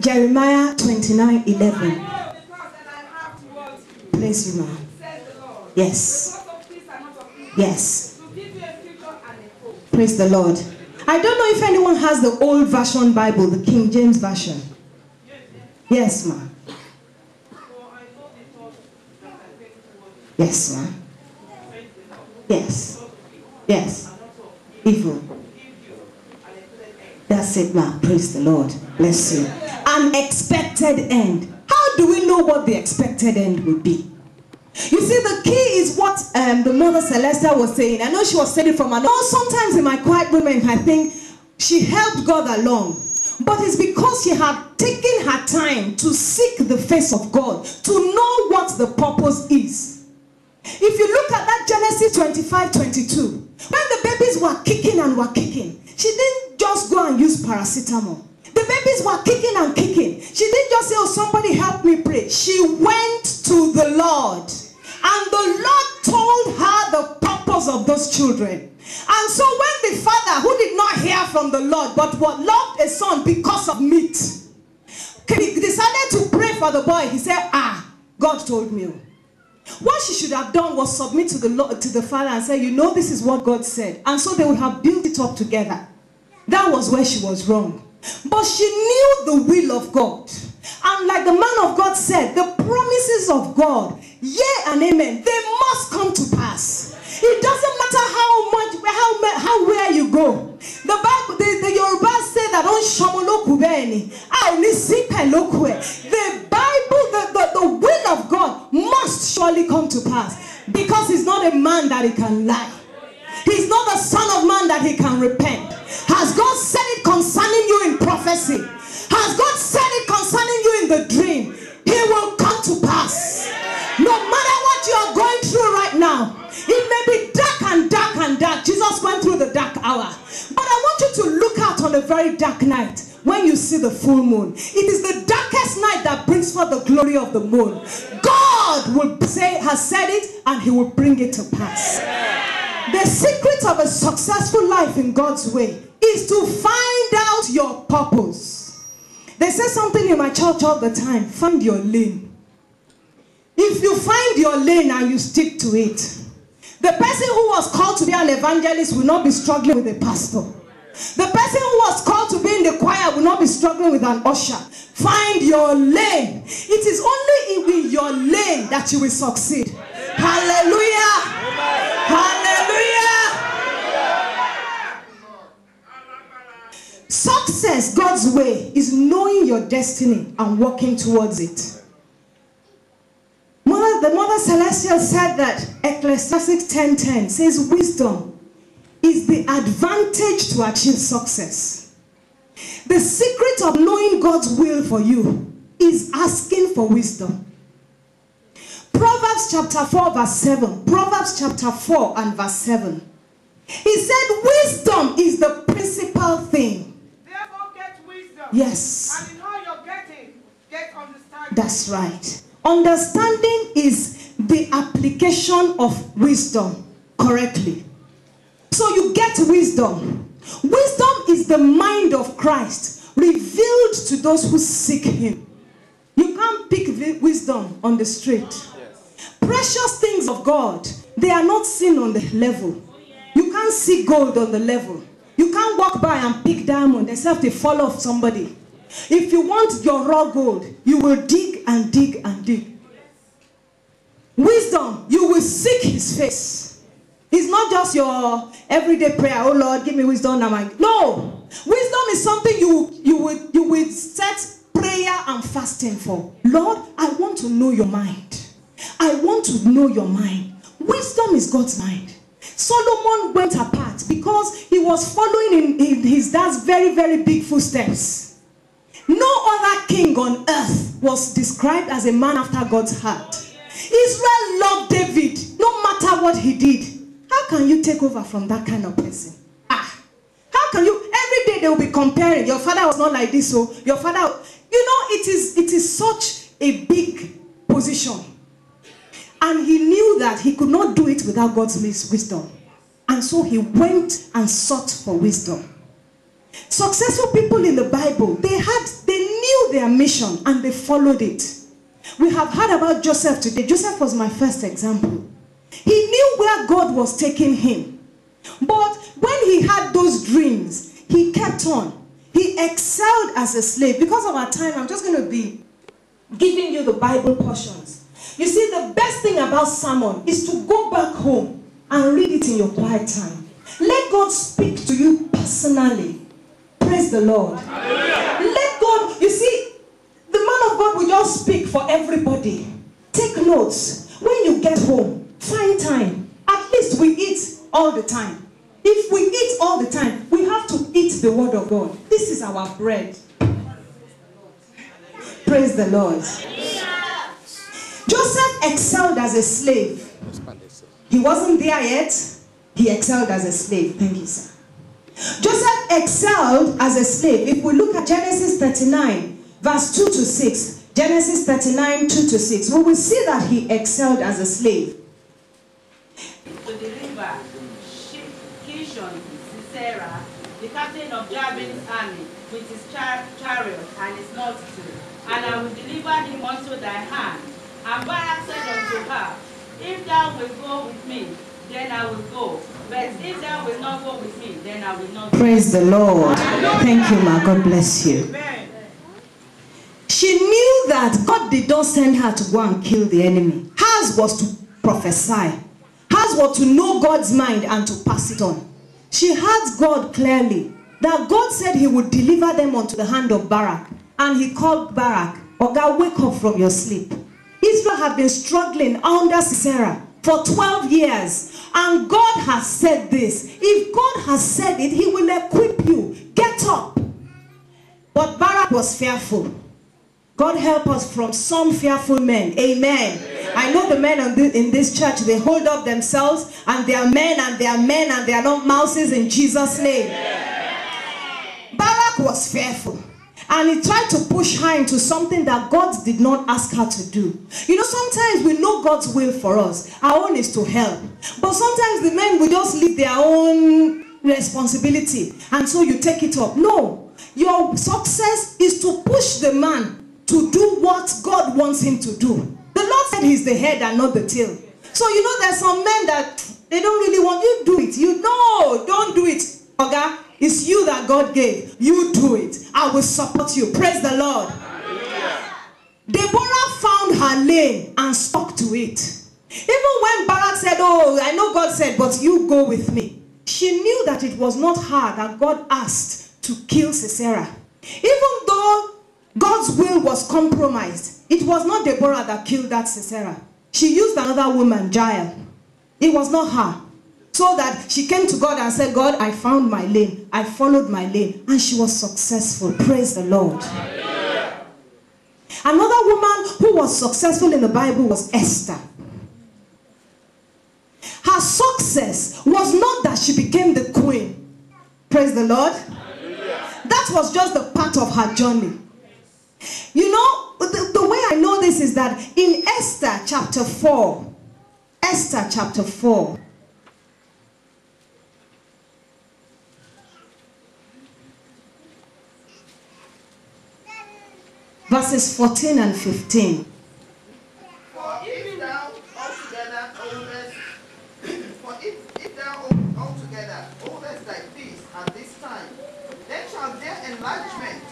Jeremiah 29 11. I know the thoughts that I have towards you, Bless you, ma. says the Lord. Yes. Yes. Praise the Lord. I don't know if anyone has the old version Bible, the King James version. Yes, ma. For I know the thoughts that I think towards you, Yes, ma. says. Yes. Yes. Evil. That's it, ma. Praise the Lord. Bless you. An expected end. How do we know what the expected end will be? You see, the key is what um, the Mother Celestial was saying. I know she was saying it from another. Sometimes in my quiet moment, I think she helped God along. But it's because she had taken her time to seek the face of God, to know what the purpose is. If you look at that Genesis 25 22, when the babies were kicking and were kicking, she didn't just go and use paracetamol. The babies were kicking and kicking. She didn't just say, Oh, somebody help me pray. She went to the Lord. And the Lord told her the purpose of those children. And so when the father, who did not hear from the Lord, but what loved a son because of meat, decided to pray for the boy, he said, Ah, God told me. What she should have done was submit to the Lord, to the Father, and say, "You know, this is what God said," and so they would have built it up together. That was where she was wrong, but she knew the will of God, and like the man of God said, the promises of God, yea and amen, they must come to pass. It doesn't matter how much, how how where you go. The Bible, the, the Yoruba say that oh, on shomoloku beni, I The Bible, the, the, the will of God must surely come to pass because he's not a man that he can lie. He's not the son of man that he can repent. God said it concerning you in prophecy? Has God said it concerning you in the dream? He will come to pass. No matter what you are going through right now, it may be dark and dark and dark. Jesus went through the dark hour. But I want you to look out on a very dark night when you see the full moon. It is the darkest night that brings forth the glory of the moon. God will say, has said it, and he will bring it to pass. The secret of a successful life in God's way is to find out your purpose. They say something in my church all the time find your lane. If you find your lane and you stick to it, the person who was called to be an evangelist will not be struggling with a pastor. The person who was called to be in the choir will not be struggling with an usher. Find your lane. It is only in your lane that you will succeed. Hallelujah. Hallelujah. Success, God's way, is knowing your destiny and walking towards it. Mother, the Mother Celestial said that Ecclesiastes 10:10 says wisdom is the advantage to achieve success. The secret of knowing God's will for you is asking for wisdom. Proverbs chapter 4, verse 7. Proverbs chapter 4 and verse 7. He said, Wisdom is the principal thing. Therefore, get wisdom. Yes. And in all you're getting, get understanding. That's right. Understanding is the application of wisdom correctly. So you get wisdom. Wisdom is the mind of Christ revealed to those who seek Him. You can't pick wisdom on the street. Precious things of God, they are not seen on the level. You can't see gold on the level. You can't walk by and pick diamond except they fall off somebody. If you want your raw gold, you will dig and dig and dig. Wisdom, you will seek his face. It's not just your everyday prayer, oh Lord, give me wisdom now. my-" No. Wisdom is something you you will you will set prayer and fasting for. Lord, I want to know your mind. To know your mind. Wisdom is God's mind. Solomon went apart because he was following in, in his dad's very, very big footsteps. No other king on earth was described as a man after God's heart. Israel loved David no matter what he did. How can you take over from that kind of person? Ah, how can you? Every day they will be comparing. Your father was not like this, so your father. You know, it is it is such a big position, and he knew that he could not do it without God's wisdom, and so he went and sought for wisdom. Successful people in the Bible, they had, they knew their mission and they followed it. We have heard about Joseph today. Joseph was my first example. He knew where God was taking him. But when he had those dreams, he kept on. He excelled as a slave. Because of our time, I'm just going to be giving you the Bible portions. You see, the best thing about sermon is to go back home and read it in your quiet time. Let God speak to you personally. Praise the Lord. Let God, you see, the man of God will just speak for everybody. Take notes. When you get home, find time. At least we eat all the time. If we eat all the time, we have to eat the word of God. This is our bread. Praise the Lord. Joseph excelled as a slave. He wasn't there yet. He excelled as a slave. Thank you, sir. Joseph excelled as a slave. If we look at Genesis 39, verse 2 to 6, Genesis 39, 2 to 6, we will see that he excelled as a slave. to deliver Shi- Kishon, Sisera, the captain of Jabin's army, with his char- chariot and his multitude. And I will deliver him unto thy hand. And Barak said unto her, If thou wilt go with me, then I will go. But if thou wilt not go with me, then I will not go. Praise the Lord. Thank you, ma. God bless you. Amen. She knew that God did not send her to go and kill the enemy. Hers was to prophesy. Hers was to know God's mind and to pass it on. She heard God clearly that God said he would deliver them unto the hand of Barak. And he called Barak, Oga, wake up from your sleep. Israel had been struggling under Sisera for 12 years. And God has said this. If God has said it, he will equip you. Get up. But Barak was fearful. God help us from some fearful men. Amen. I know the men in this church, they hold up themselves and they are men and they are men and they are not mouses in Jesus' name. Barak was fearful. And he tried to push her into something that God did not ask her to do. You know, sometimes we know God's will for us. Our own is to help. But sometimes the men will just leave their own responsibility. And so you take it up. No. Your success is to push the man to do what God wants him to do. The Lord said he's the head and not the tail. So you know there's some men that they don't really want you do it. You know, don't do it. Oga, it's you that God gave. You do it. I will support you. Praise the Lord. Deborah found her lane and stuck to it. Even when Barak said, Oh, I know God said, but you go with me. She knew that it was not her that God asked to kill Sisera. Even though God's will was compromised, it was not Deborah that killed that Sisera. She used another woman, Jael. It was not her. So that she came to God and said, God, I found my lane. I followed my lane. And she was successful. Praise the Lord. Another woman who was successful in the Bible was Esther. Her success was not that she became the queen. Praise the Lord. That was just the part of her journey. You know, the, the way I know this is that in Esther chapter 4, Esther chapter 4, verses 14 and 15. For if thou altogether ownest, for if, if thou altogether ownest thy peace at this time, then shall their enlargement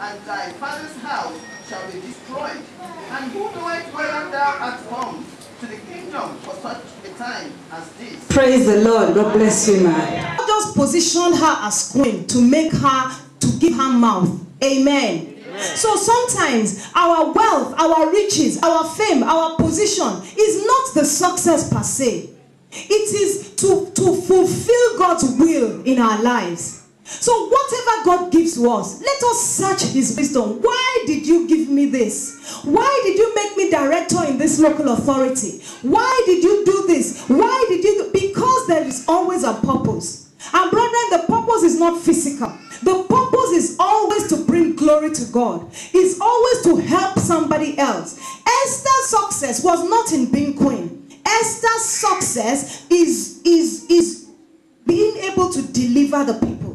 and thy father's house shall be destroyed. And who knoweth whether thou art come to the kingdom for such a time as this? Praise the Lord. God bless you, man. God just positioned her as queen to make her, to give her mouth. Amen. So sometimes our wealth, our riches, our fame, our position is not the success per se. It is to, to fulfill God's will in our lives. So whatever God gives to us, let us search his wisdom. Why did you give me this? Why did you make me director in this local authority? Why did you do this? Why did you because there is always a purpose. And brethren, the purpose is not physical. The purpose is always to bring glory to God. It's always to help somebody else. Esther's success was not in being queen. Esther's success is is is being able to deliver the people.